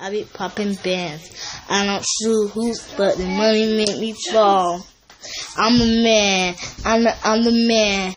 I be popping bands. I don't shoot hoops, but the money make me fall. I'm a man. I'm the, I'm the man.